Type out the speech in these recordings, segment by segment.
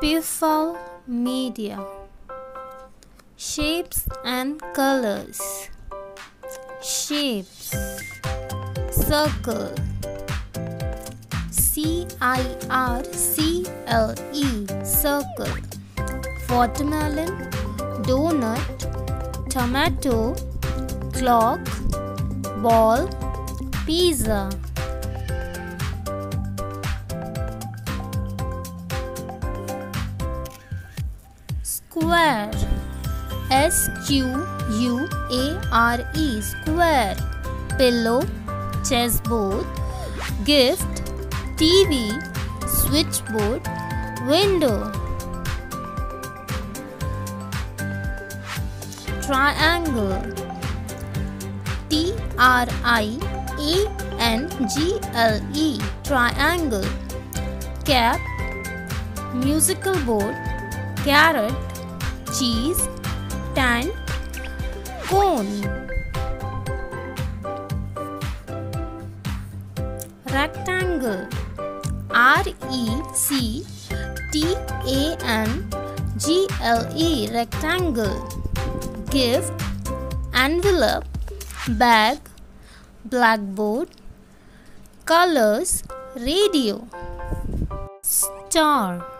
Peafowl media. Shapes and colors. Shapes. Circle. C I R C L E. Circle. Watermelon. Donut. Tomato. Clock. Ball. Pizza. Square. S Q U A R E Square. Pillow Chessboard Gift TV Switchboard Window. Triangle. T R I A N G L E. Triangle. Cap. Musical board. Carrot cheese, tan, cone. Rectangle. R E C T A N G L E. Rectangle. Gift. Envelope. Bag. Blackboard. Colors. Radio. Star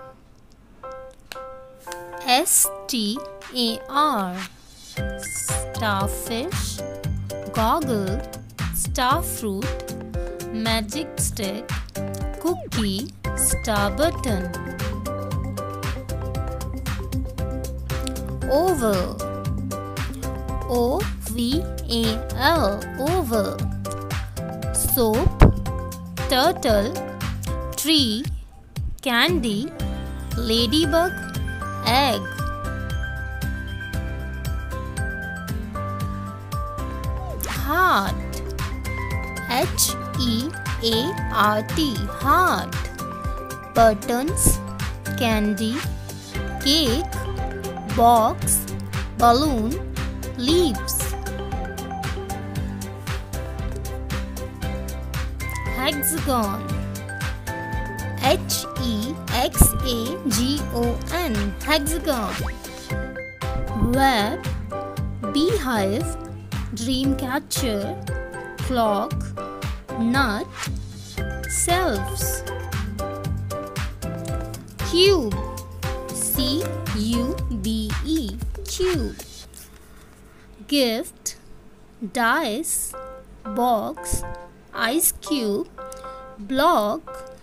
S T A R. Starfish Goggle starfruit, Magic stick Cookie Star button Oval. O V A L Oval. Soap Turtle Tree Candy Ladybug egg heart. H E A R T heart. Buttons candy cake box balloon leaves. Hexagon. H E X A G O N hexagon. Web beehive dreamcatcher clock nut selves. Cube. C U B E. Cube. Gift. Dice. Box. Ice cube. Block.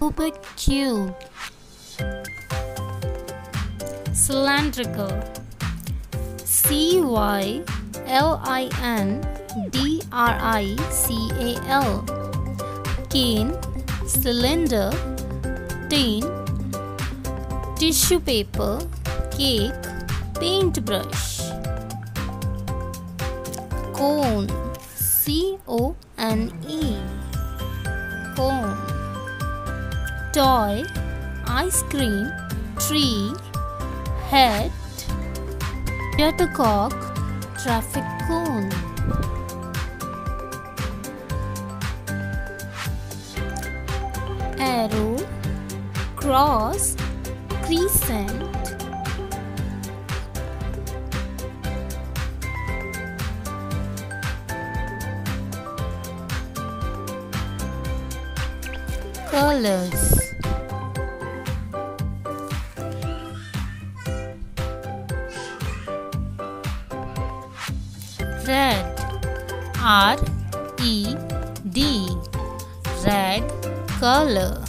Rubik's cube. Cylindrical. C Y L I N D R I C A L. Cane. Cylinder. Tin. Tissue paper. Cake. Paintbrush. Cone. C O N E. Cone toy, ice cream, tree, hat, shuttlecock, traffic cone. Arrow, cross, crescent. Colors red. R E D red color.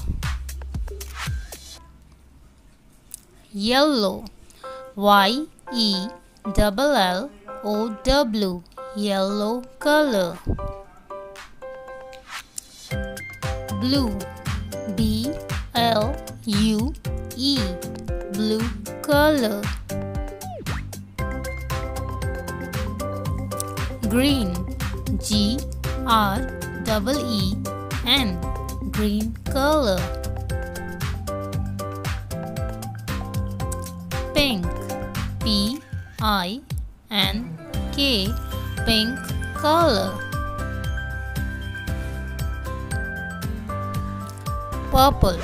Yellow. Y E double L O W. Yellow color. Blue. B L U E. Blue color green. G R double E N. Green color. Pink. P I N K. Pink color. Purple.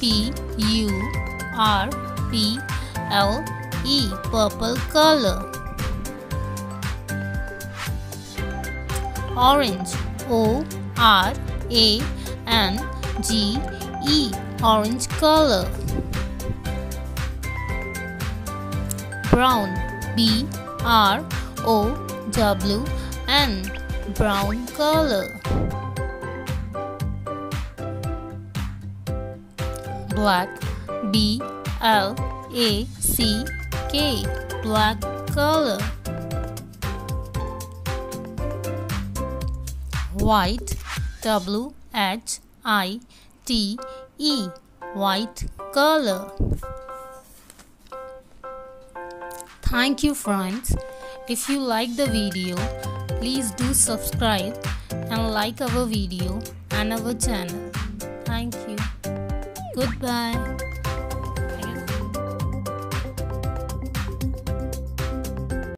P U R P L E. Purple color Orange. O R A N G E orange color. Brown B R O W N brown color. Black B L A C K black color white W H I T E white color Thank you friends. If you like the video, please do subscribe and like our video and our channel. Thank you. Goodbye.